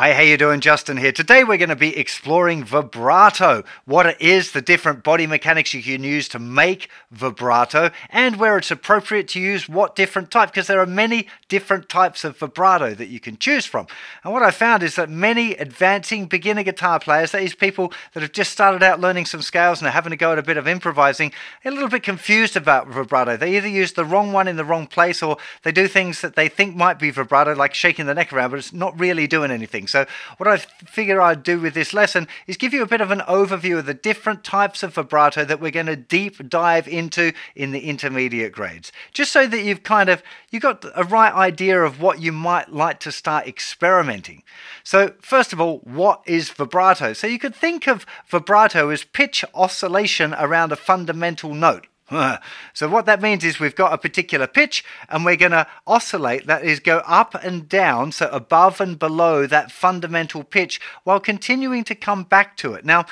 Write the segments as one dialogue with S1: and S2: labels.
S1: Hi, how you doing? Justin here. Today we're going to be exploring vibrato, what it is, the different body mechanics you can use to make vibrato, and where it's appropriate to use what different type, because there are many different types of vibrato that you can choose from. And what I found is that many advancing beginner guitar players, that is people that have just started out learning some scales and are having to go at a bit of improvising, are a little bit confused about vibrato. They either use the wrong one in the wrong place or they do things that they think might be vibrato, like shaking the neck around, but it's not really doing anything. So what I figure I'd do with this lesson is give you a bit of an overview of the different types of vibrato that we're going to deep dive into in the intermediate grades. Just so that you've kind of you've got a right idea of what you might like to start experimenting. So first of all, what is vibrato? So you could think of vibrato as pitch oscillation around a fundamental note. so what that means is we've got a particular pitch and we're going to oscillate, that is go up and down, so above and below that fundamental pitch while continuing to come back to it. Now,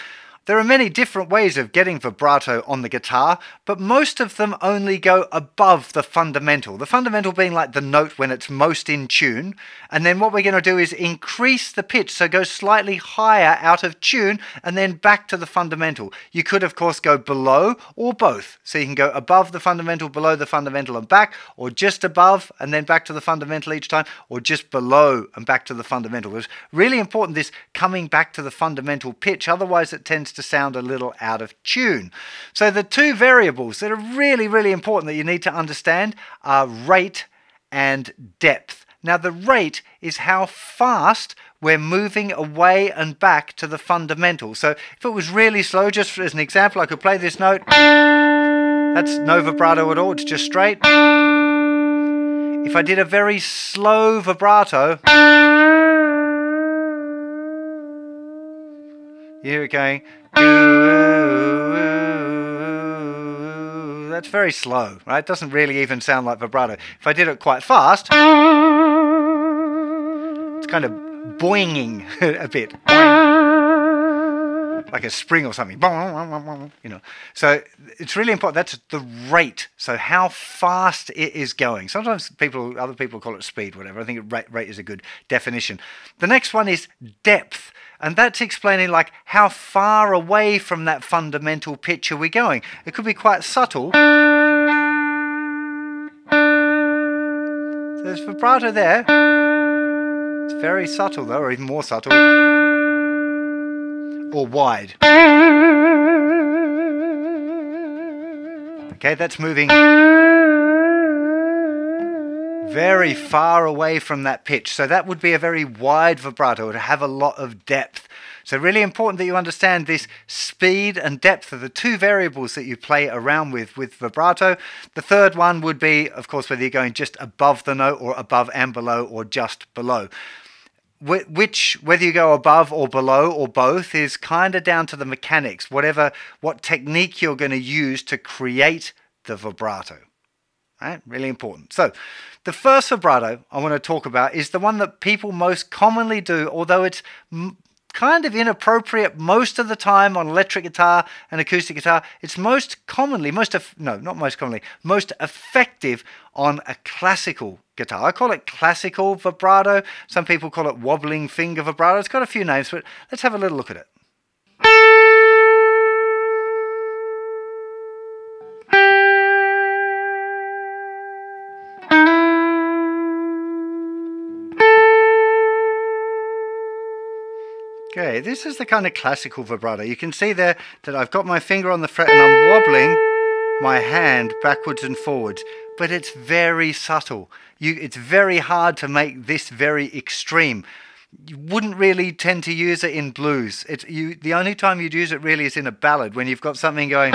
S1: there are many different ways of getting vibrato on the guitar, but most of them only go above the fundamental. The fundamental being like the note when it's most in tune. And then what we're going to do is increase the pitch, so go slightly higher out of tune and then back to the fundamental. You could, of course, go below or both. So you can go above the fundamental, below the fundamental and back, or just above and then back to the fundamental each time, or just below and back to the fundamental. It's really important this coming back to the fundamental pitch, otherwise it tends to sound a little out of tune. So the two variables that are really, really important that you need to understand are rate and depth. Now the rate is how fast we're moving away and back to the fundamental. So if it was really slow, just as an example, I could play this note. That's no vibrato at all, it's just straight. If I did a very slow vibrato, here we're going. That's very slow, right? It doesn't really even sound like vibrato. If I did it quite fast, it's kind of boinging a bit. Like a spring or something. You know. So it's really important. That's the rate. So how fast it is going. Sometimes people, other people call it speed, whatever. I think rate, rate is a good definition. The next one is depth. And that's explaining like how far away from that fundamental pitch are we going. It could be quite subtle. There's vibrato there. It's very subtle though, or even more subtle. Or wide. Okay, that's moving very far away from that pitch. So that would be a very wide vibrato. to have a lot of depth. So really important that you understand this speed and depth are the two variables that you play around with with vibrato. The third one would be, of course, whether you're going just above the note or above and below or just below which whether you go above or below or both is kind of down to the mechanics whatever what technique you're going to use to create the vibrato Right? Really important. So, the first vibrato I want to talk about is the one that people most commonly do, although it's kind of inappropriate most of the time on electric guitar and acoustic guitar. It's most commonly, most no, not most commonly, most effective on a classical guitar. I call it classical vibrato. Some people call it wobbling finger vibrato. It's got a few names, but let's have a little look at it. Okay, this is the kind of classical vibrato. You can see there that I've got my finger on the fret and I'm wobbling my hand backwards and forwards, but it's very subtle. You, it's very hard to make this very extreme. You wouldn't really tend to use it in blues. It's you. The only time you'd use it really is in a ballad when you've got something going.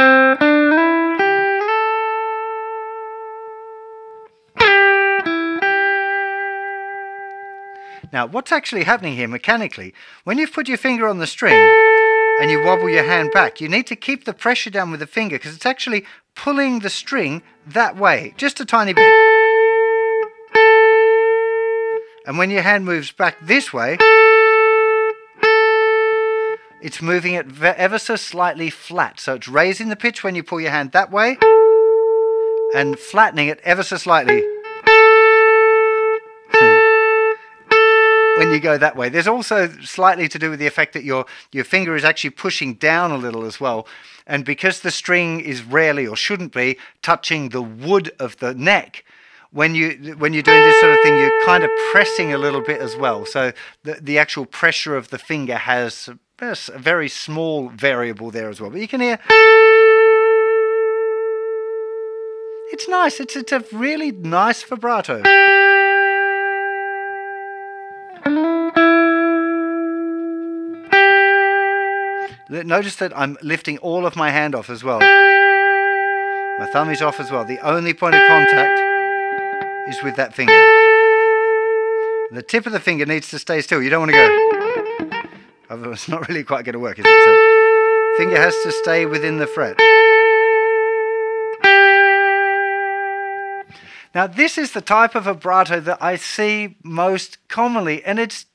S1: Now, what's actually happening here mechanically, when you've put your finger on the string and you wobble your hand back, you need to keep the pressure down with the finger because it's actually pulling the string that way, just a tiny bit. And when your hand moves back this way, it's moving it ever so slightly flat. So it's raising the pitch when you pull your hand that way and flattening it ever so slightly when you go that way. There's also slightly to do with the effect that your your finger is actually pushing down a little as well. And because the string is rarely or shouldn't be touching the wood of the neck, when you when you're doing this sort of thing, you're kind of pressing a little bit as well. So the the actual pressure of the finger has a very small variable there as well. But you can hear. It's nice. It's it's a really nice vibrato. Notice that I'm lifting all of my hand off as well. My thumb is off as well. The only point of contact is with that finger. The tip of the finger needs to stay still. You don't want to go. Otherwise, it's not really quite going to work, is it? So, finger has to stay within the fret. Now, this is the type of vibrato that I see most commonly, and it's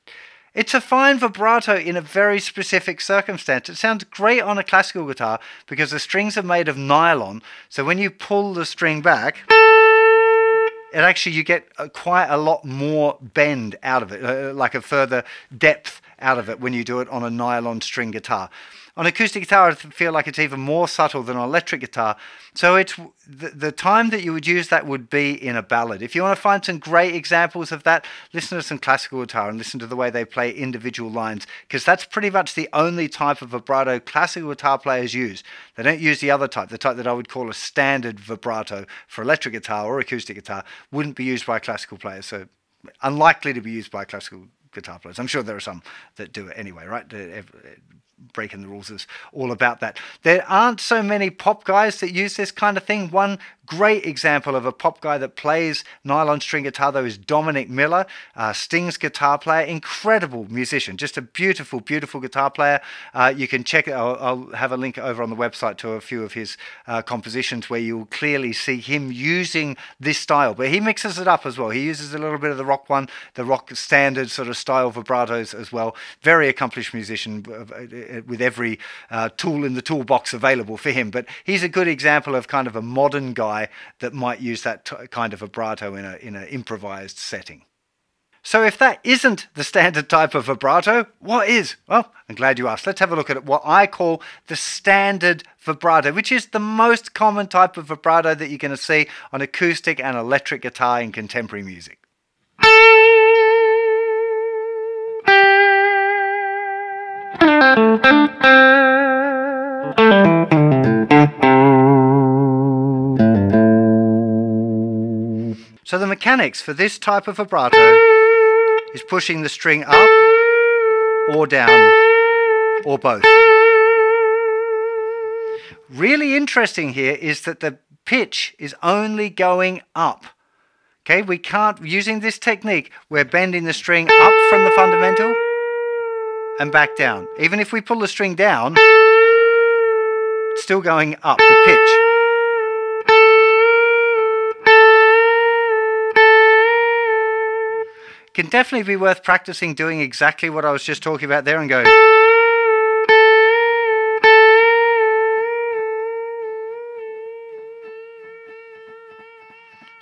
S1: it's a fine vibrato in a very specific circumstance. It sounds great on a classical guitar because the strings are made of nylon. So when you pull the string back, it actually you get quite a lot more bend out of it, uh, like a further depth out of it when you do it on a nylon string guitar. On acoustic guitar, I feel like it's even more subtle than on electric guitar. So it's the, the time that you would use that would be in a ballad. If you want to find some great examples of that, listen to some classical guitar and listen to the way they play individual lines, because that's pretty much the only type of vibrato classical guitar players use. They don't use the other type, the type that I would call a standard vibrato for electric guitar or acoustic guitar, wouldn't be used by classical players. So unlikely to be used by classical guitar players. I'm sure there are some that do it anyway, right? Breaking the rules is all about that. There aren't so many pop guys that use this kind of thing. One great example of a pop guy that plays nylon string guitar, though, is Dominic Miller, uh, Sting's guitar player, incredible musician, just a beautiful, beautiful guitar player. Uh, you can check. I'll, I'll, have a link over on the website to a few of his uh, compositions where you'll clearly see him using this style, but he mixes it up as well. He uses a little bit of the rock one, the rock standard sort of style vibratos as well. Very accomplished musician uh, with every uh, tool in the toolbox available for him. But he's a good example of kind of a modern guy that might use that kind of vibrato in a in an improvised setting. So if that isn't the standard type of vibrato, what is? Well, I'm glad you asked. Let's have a look at what I call the standard vibrato, which is the most common type of vibrato that you're going to see on acoustic and electric guitar in contemporary music. So the mechanics for this type of vibrato is pushing the string up or down or both. Really interesting here is that the pitch is only going up. Okay, we can't, using this technique, we're bending the string up from the fundamental and back down. Even if we pull the string down, it's still going up the pitch. can definitely be worth practicing doing exactly what I was just talking about there and go.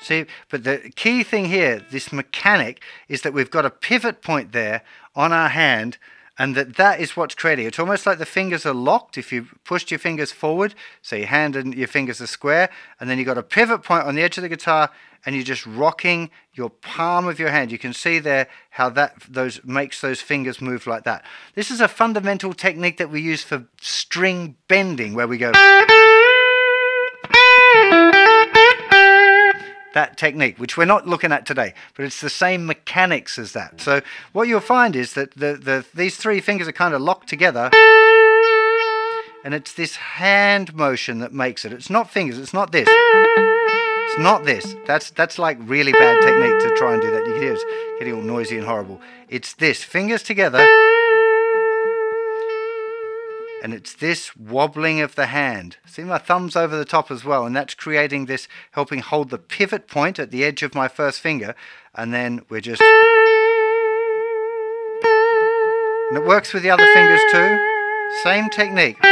S1: See, but the key thing here, this mechanic, is that we've got a pivot point there on our hand and that that is what's creating. It's almost like the fingers are locked. If you pushed your fingers forward, so your hand and your fingers are square, and then you've got a pivot point on the edge of the guitar, and you're just rocking your palm of your hand. You can see there how that those makes those fingers move like that. This is a fundamental technique that we use for string bending, where we go. That technique, which we're not looking at today, but it's the same mechanics as that. So what you'll find is that the, the these three fingers are kind of locked together, and it's this hand motion that makes it. It's not fingers. It's not this. It's not this. That's that's like really bad technique to try and do that. You can hear it's getting all noisy and horrible. It's this. Fingers together and it's this wobbling of the hand. See my thumb's over the top as well, and that's creating this, helping hold the pivot point at the edge of my first finger, and then we're just... And it works with the other fingers too. Same technique.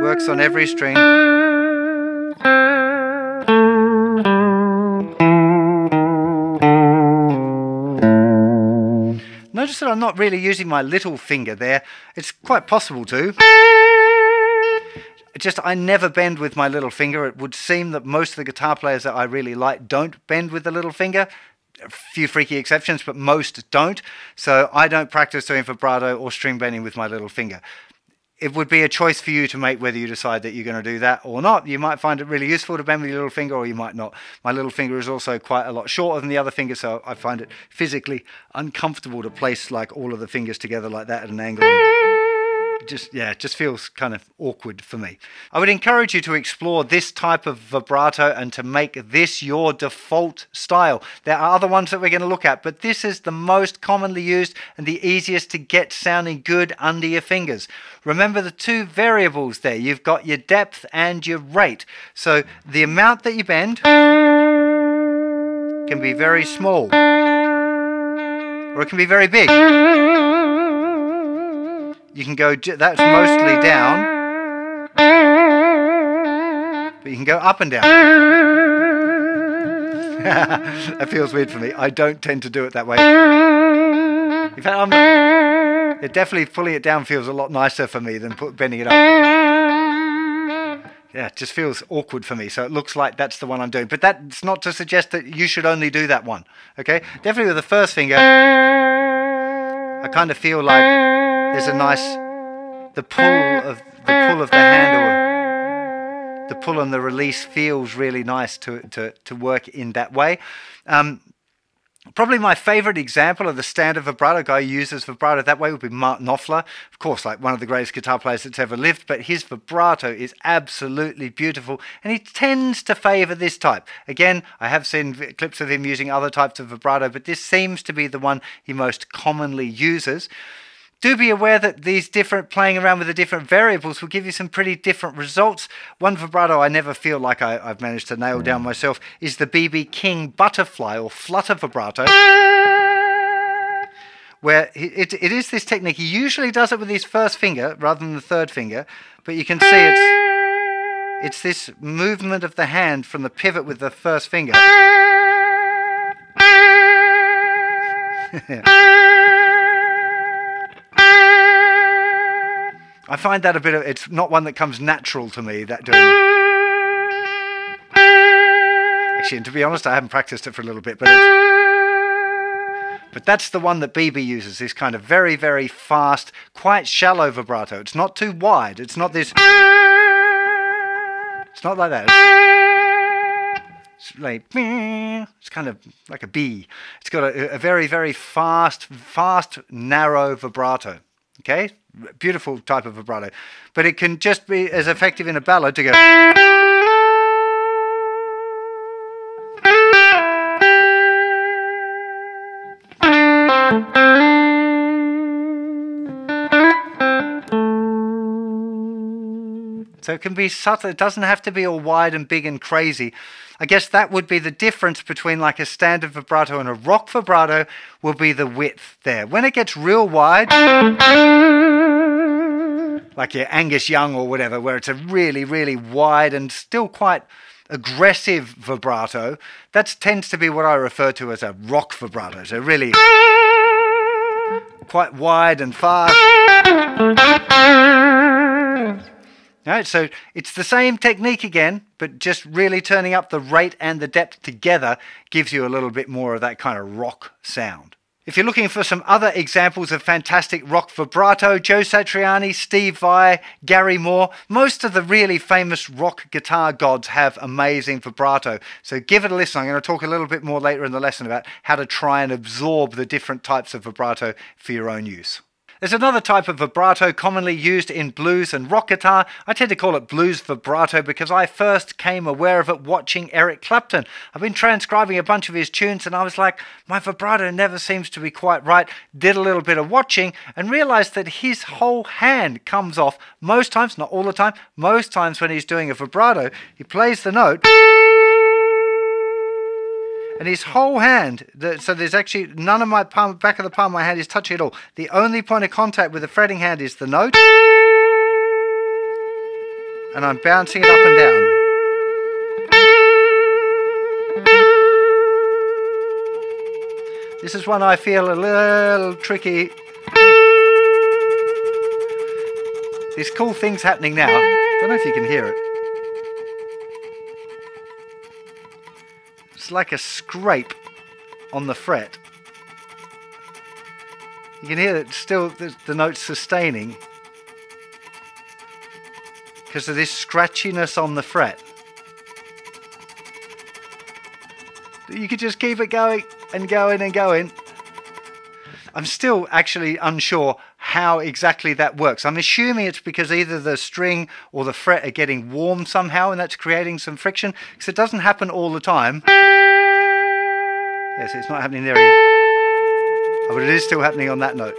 S1: Works on every string. Notice that I'm not really using my little finger there. It's quite possible to. Just I never bend with my little finger. It would seem that most of the guitar players that I really like don't bend with the little finger. A few freaky exceptions, but most don't. So I don't practice doing vibrato or string bending with my little finger it would be a choice for you to make whether you decide that you're going to do that or not. You might find it really useful to bend with your little finger, or you might not. My little finger is also quite a lot shorter than the other finger, so I find it physically uncomfortable to place like all of the fingers together like that at an angle just yeah, it just feels kind of awkward for me. I would encourage you to explore this type of vibrato and to make this your default style. There are other ones that we're going to look at, but this is the most commonly used and the easiest to get sounding good under your fingers. Remember the two variables there. You've got your depth and your rate. So the amount that you bend can be very small or it can be very big you can go, that's mostly down, but you can go up and down. that feels weird for me. I don't tend to do it that way. In fact, I'm, it definitely pulling it down feels a lot nicer for me than put, bending it up. Yeah, it just feels awkward for me. So it looks like that's the one I'm doing. But that's not to suggest that you should only do that one. Okay? Definitely with the first finger, I kind of feel like there's a nice the pull of the pull of the handle the pull and the release feels really nice to to, to work in that way um, Probably my favorite example of the standard vibrato guy uses vibrato that way would be Mark Knopfler. Of course, like one of the greatest guitar players that's ever lived, but his vibrato is absolutely beautiful and he tends to favor this type. Again, I have seen clips of him using other types of vibrato, but this seems to be the one he most commonly uses do be aware that these different playing around with the different variables will give you some pretty different results. One vibrato I never feel like I, have managed to nail down mm. myself is the BB King butterfly or flutter vibrato. Where it, it is this technique. He usually does it with his first finger rather than the third finger, but you can see it's it's this movement of the hand from the pivot with the first finger. I find that a bit of it's not one that comes natural to me. That doing. Actually, and to be honest, I haven't practiced it for a little bit, but but that's the one that BB uses. This kind of very, very fast, quite shallow vibrato. It's not too wide. It's not this. It's not like that. It's like it's kind of like a B. It's got a, a very, very fast, fast, narrow vibrato. Okay, beautiful type of vibrato, but it can just be as effective in a ballad to go. So it can be subtle. It doesn't have to be all wide and big and crazy. I guess that would be the difference between like a standard vibrato and a rock vibrato will be the width there. When it gets real wide, like your Angus Young or whatever, where it's a really, really wide and still quite aggressive vibrato, that tends to be what I refer to as a rock vibrato. So really quite wide and fast. Right, so it's the same technique again, but just really turning up the rate and the depth together gives you a little bit more of that kind of rock sound. If you're looking for some other examples of fantastic rock vibrato, Joe Satriani, Steve Vai, Gary Moore, most of the really famous rock guitar gods have amazing vibrato. So give it a listen. I'm going to talk a little bit more later in the lesson about how to try and absorb the different types of vibrato for your own use. There's another type of vibrato commonly used in blues and rock guitar. I tend to call it blues vibrato because I first came aware of it watching Eric Clapton. I've been transcribing a bunch of his tunes and I was like, my vibrato never seems to be quite right. Did a little bit of watching and realized that his whole hand comes off most times, not all the time, most times when he's doing a vibrato, he plays the note and his whole hand, the, so there's actually none of my palm, back of the palm of my hand is touching at all. The only point of contact with the fretting hand is the note, and I'm bouncing it up and down. This is one I feel a little tricky. There's cool things happening now. I don't know if you can hear it. It's like a scrape on the fret. You can hear that still the, the note's sustaining because of this scratchiness on the fret. You could just keep it going and going and going. I'm still actually unsure how exactly that works. I'm assuming it's because either the string or the fret are getting warm somehow and that's creating some friction because it doesn't happen all the time. Yes, it's not happening there again. Oh, but it is still happening on that note.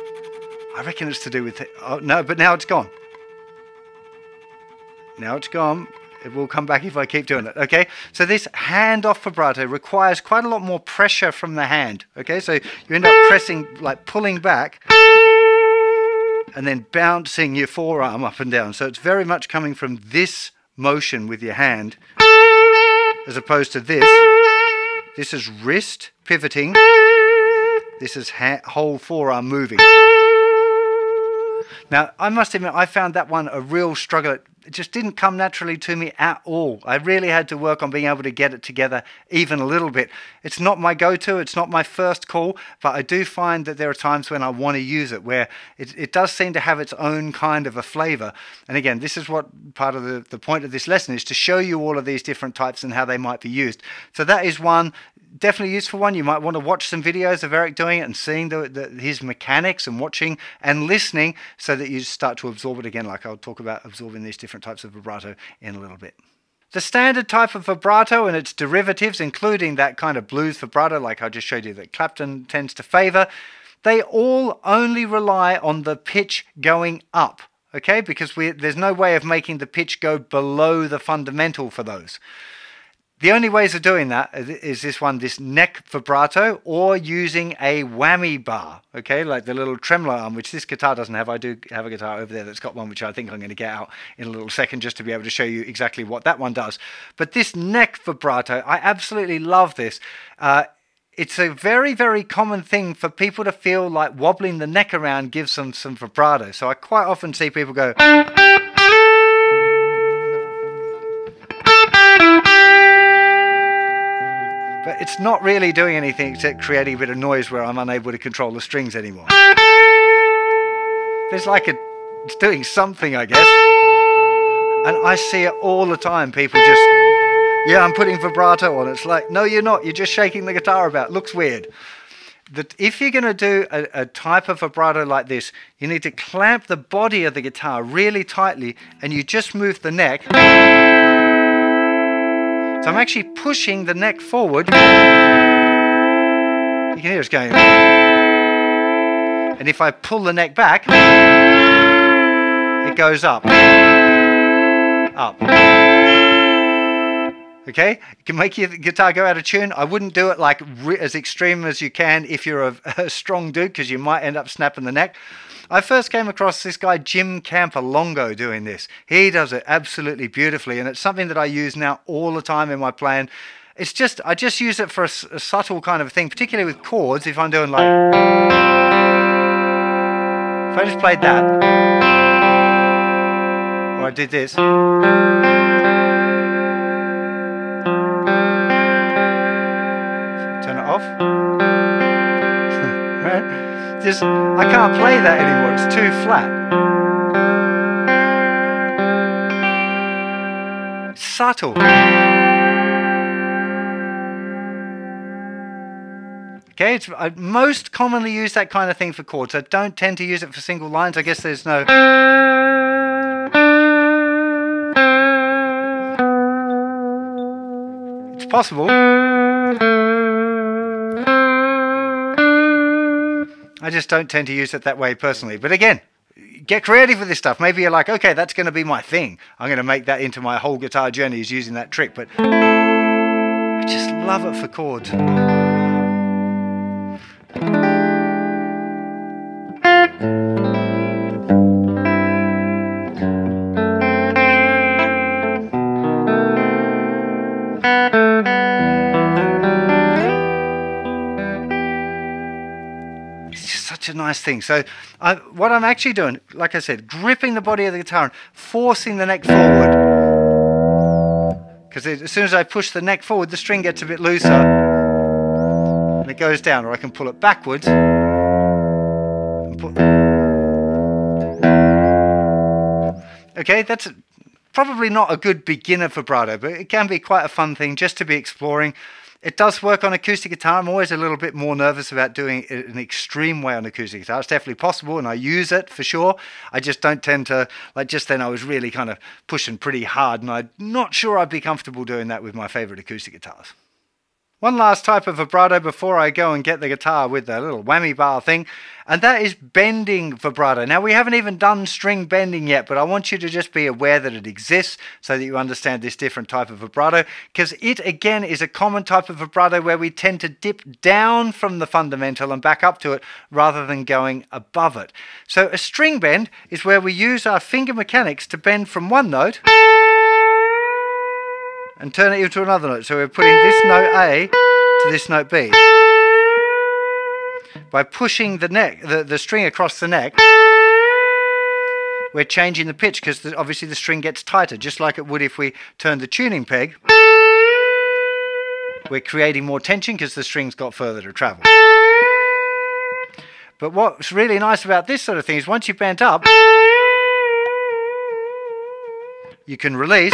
S1: I reckon it's to do with it. Oh, no, but now it's gone. Now it's gone. It will come back if I keep doing it. Okay, so this hand-off vibrato requires quite a lot more pressure from the hand. Okay, so you end up pressing, like pulling back, and then bouncing your forearm up and down. So it's very much coming from this motion with your hand, as opposed to this. This is wrist pivoting. This is whole forearm moving. Now, I must admit, I found that one a real struggle it just didn't come naturally to me at all. I really had to work on being able to get it together even a little bit. It's not my go to, it's not my first call, but I do find that there are times when I want to use it where it, it does seem to have its own kind of a flavor. And again, this is what part of the, the point of this lesson is to show you all of these different types and how they might be used. So that is one definitely useful one. You might want to watch some videos of Eric doing it and seeing the, the, his mechanics and watching and listening so that you start to absorb it again, like I'll talk about absorbing these different types of vibrato in a little bit. The standard type of vibrato and its derivatives, including that kind of blues vibrato like I just showed you that Clapton tends to favor, they all only rely on the pitch going up, okay? Because we, there's no way of making the pitch go below the fundamental for those. The only ways of doing that is this one, this neck vibrato, or using a whammy bar, okay, like the little tremolo arm, which this guitar doesn't have. I do have a guitar over there that's got one, which I think I'm going to get out in a little second just to be able to show you exactly what that one does. But this neck vibrato, I absolutely love this. Uh, it's a very, very common thing for people to feel like wobbling the neck around gives them some vibrato. So I quite often see people go. But it's not really doing anything except creating a bit of noise where I'm unable to control the strings anymore. There's like a, it's doing something, I guess. And I see it all the time. People just, yeah, I'm putting vibrato on. It's like, no, you're not. You're just shaking the guitar about. It looks weird. That if you're going to do a, a type of vibrato like this, you need to clamp the body of the guitar really tightly, and you just move the neck. So I'm actually pushing the neck forward. You can hear it's going. And if I pull the neck back, it goes up. Up. Okay, you can make your guitar go out of tune. I wouldn't do it like as extreme as you can if you're a, a strong dude because you might end up snapping the neck. I first came across this guy, Jim Campolongo, doing this. He does it absolutely beautifully, and it's something that I use now all the time in my playing. It's just, I just use it for a, a subtle kind of thing, particularly with chords. If I'm doing like, if I just played that, or I did this. I can't play that anymore. It's too flat. Subtle. Okay, it's, I most commonly use that kind of thing for chords. I don't tend to use it for single lines. I guess there's no. It's possible. I just don't tend to use it that way personally. But again, get creative with this stuff. Maybe you're like, okay, that's going to be my thing. I'm going to make that into my whole guitar journey is using that trick. But I just love it for chords. Nice thing. So I, what I'm actually doing, like I said, gripping the body of the guitar and forcing the neck forward. Because as soon as I push the neck forward, the string gets a bit looser and it goes down, or I can pull it backwards. Okay, that's probably not a good beginner vibrato, but it can be quite a fun thing just to be exploring. It does work on acoustic guitar. I'm always a little bit more nervous about doing it in an extreme way on acoustic guitar. It's definitely possible, and I use it for sure. I just don't tend to, like just then I was really kind of pushing pretty hard, and I'm not sure I'd be comfortable doing that with my favorite acoustic guitars. One last type of vibrato before I go and get the guitar with the little whammy bar thing, and that is bending vibrato. Now, we haven't even done string bending yet, but I want you to just be aware that it exists so that you understand this different type of vibrato, because it again is a common type of vibrato where we tend to dip down from the fundamental and back up to it rather than going above it. So, a string bend is where we use our finger mechanics to bend from one note and turn it into another note. So we're putting this note A to this note B. By pushing the neck, the, the string across the neck, we're changing the pitch because obviously the string gets tighter, just like it would if we turned the tuning peg. We're creating more tension because the string's got further to travel. But what's really nice about this sort of thing is once you've bent up, you can release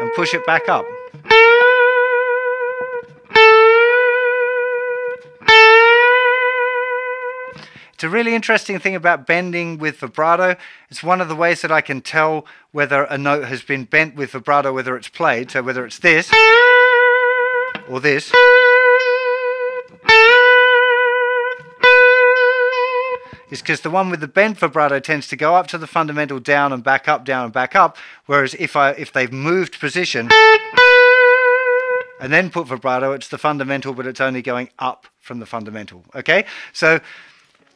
S1: and push it back up. It's a really interesting thing about bending with vibrato. It's one of the ways that I can tell whether a note has been bent with vibrato, whether it's played. So whether it's this or this. Is because the one with the bent vibrato tends to go up to the fundamental down and back up, down and back up. Whereas if I if they've moved position and then put vibrato, it's the fundamental, but it's only going up from the fundamental. Okay, so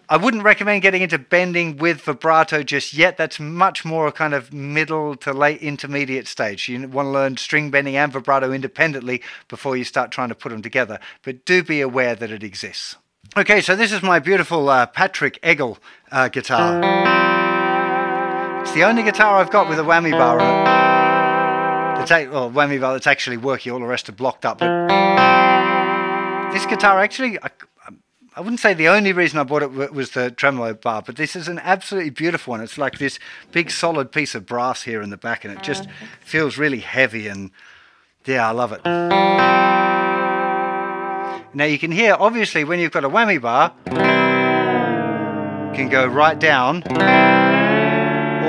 S1: I wouldn't recommend getting into bending with vibrato just yet. That's much more a kind of middle to late intermediate stage. You want to learn string bending and vibrato independently before you start trying to put them together. But do be aware that it exists. Okay, so this is my beautiful uh, Patrick Eggle uh, guitar. It's the only guitar I've got with a whammy bar on it. Well, whammy bar that's actually working, all the rest are blocked up. But this guitar actually, I, I wouldn't say the only reason I bought it was the tremolo bar, but this is an absolutely beautiful one. It's like this big solid piece of brass here in the back, and it just feels really heavy, and yeah, I love it. Now you can hear, obviously, when you've got a whammy bar, can go right down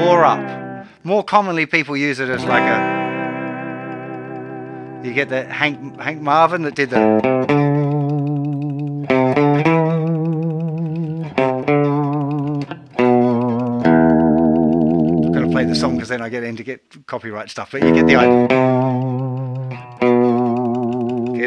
S1: or up. More commonly, people use it as like a. You get the Hank Hank Marvin that did the. Gotta play the song because then I get in to get copyright stuff, but you get the idea.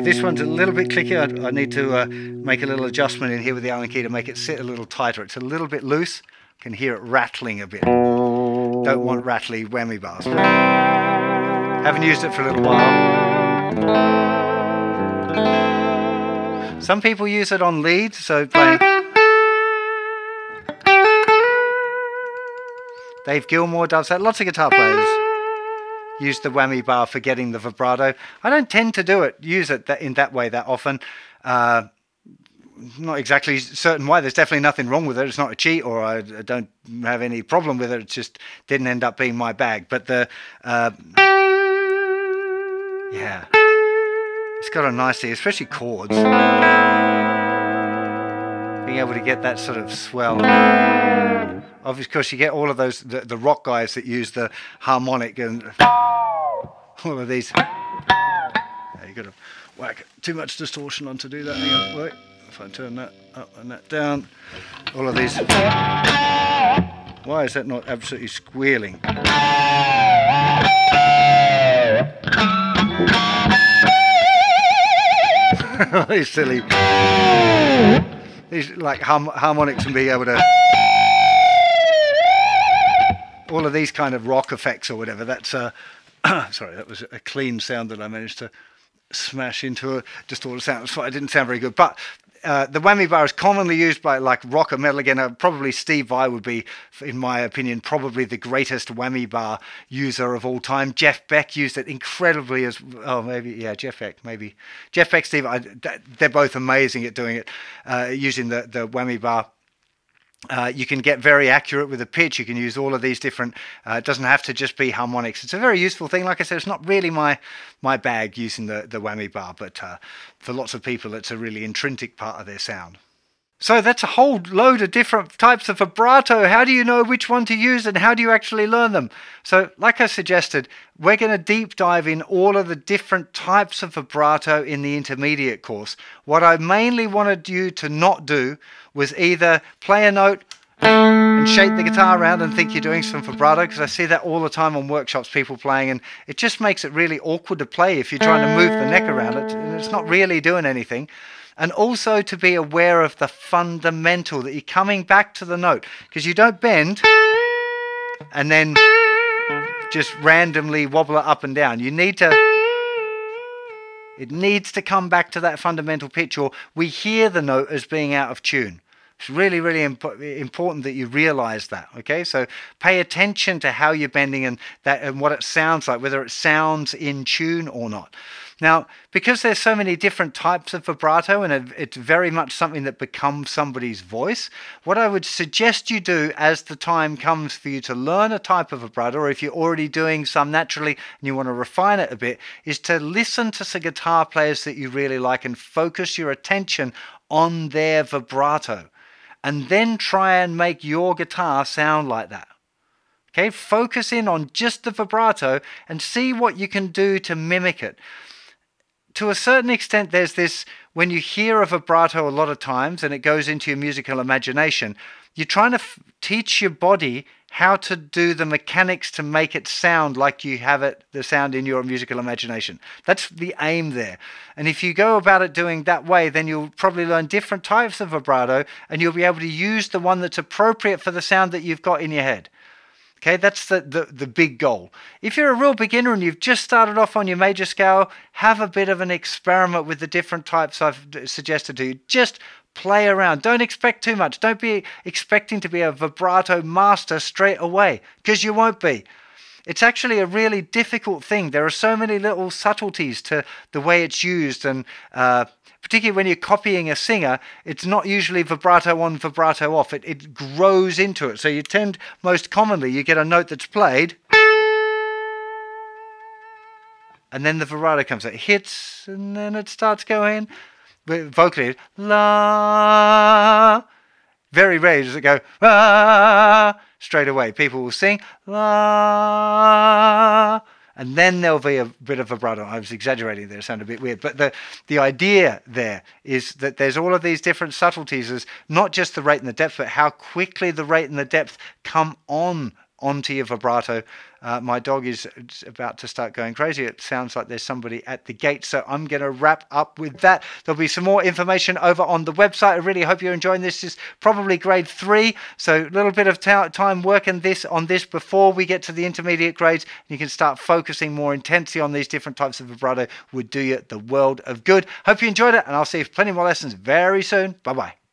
S1: This one's a little bit clicky. I, I need to uh, make a little adjustment in here with the Allen key to make it sit a little tighter. It's a little bit loose. I can hear it rattling a bit. Don't want rattly whammy bars. Haven't used it for a little while. Some people use it on leads, so playing. Dave Gilmour does that. Lots of guitar players use the whammy bar for getting the vibrato. I don't tend to do it, use it that, in that way that often. Uh, not exactly certain why. There's definitely nothing wrong with it. It's not a cheat, or I, I don't have any problem with it. It just didn't end up being my bag. But the uh, yeah, it's got a nice especially chords. Being able to get that sort of swell. Of course, you get all of those the, the rock guys that use the harmonic and all of these. you got to whack too much distortion on to do that. Wait. If I turn that up and that down, all of these. Why is that not absolutely squealing? these silly, these like harmonics and being able to all of these kind of rock effects or whatever. That's uh, sorry, that was a clean sound that I managed to smash into a distorted sound. So it didn't sound very good, but uh, the whammy bar is commonly used by like rock or metal. Again, uh, probably Steve Vai would be, in my opinion, probably the greatest whammy bar user of all time. Jeff Beck used it incredibly as oh maybe yeah Jeff Beck maybe Jeff Beck Steve Vai, they're both amazing at doing it uh, using the the whammy bar. Uh, you can get very accurate with the pitch. You can use all of these different. Uh, it doesn't have to just be harmonics. It's a very useful thing. Like I said, it's not really my my bag using the the whammy bar, but uh, for lots of people, it's a really intrinsic part of their sound. So that's a whole load of different types of vibrato. How do you know which one to use and how do you actually learn them? So, like I suggested, we're going to deep dive in all of the different types of vibrato in the intermediate course. What I mainly wanted you to not do was either play a note and shake the guitar around and think you're doing some vibrato because I see that all the time on workshops, people playing, and it just makes it really awkward to play if you're trying to move the neck around it and it's not really doing anything and also to be aware of the fundamental that you're coming back to the note because you don't bend and then just randomly wobble it up and down. You need to. It needs to come back to that fundamental pitch, or we hear the note as being out of tune. It's really, really imp- important that you realize that. Okay, so pay attention to how you're bending and that and what it sounds like, whether it sounds in tune or not. Now, because there's so many different types of vibrato and it's very much something that becomes somebody's voice, what I would suggest you do as the time comes for you to learn a type of vibrato, or if you're already doing some naturally and you want to refine it a bit, is to listen to some guitar players that you really like and focus your attention on their vibrato. And then try and make your guitar sound like that. Okay, focus in on just the vibrato and see what you can do to mimic it to a certain extent, there's this when you hear a vibrato a lot of times and it goes into your musical imagination, you're trying to teach your body how to do the mechanics to make it sound like you have it, the sound in your musical imagination. That's the aim there. And if you go about it doing that way, then you'll probably learn different types of vibrato and you'll be able to use the one that's appropriate for the sound that you've got in your head. Okay, that's the, the, the big goal. If you're a real beginner and you've just started off on your major scale, have a bit of an experiment with the different types I've suggested to you. Just play around. Don't expect too much. Don't be expecting to be a vibrato master straight away, because you won't be. It's actually a really difficult thing. There are so many little subtleties to the way it's used, and uh, particularly when you're copying a singer, it's not usually vibrato on, vibrato off. It, it grows into it. So you tend, most commonly, you get a note that's played, and then the vibrato comes. It hits, and then it starts going. Vocally, la. Very rare does it go la straight away. People will sing la and then there'll be a bit of vibrato. I was exaggerating there, it sounded a bit weird. But the, the idea there is that there's all of these different subtleties as not just the rate and the depth, but how quickly the rate and the depth come on onto your vibrato. Uh, my dog is about to start going crazy. It sounds like there's somebody at the gate. So I'm going to wrap up with that. There'll be some more information over on the website. I really hope you're enjoying this. This is probably grade three. So a little bit of time working this on this before we get to the intermediate grades. You can start focusing more intensely on these different types of vibrato would do you the world of good. Hope you enjoyed it and I'll see you for plenty more lessons very soon. Bye bye.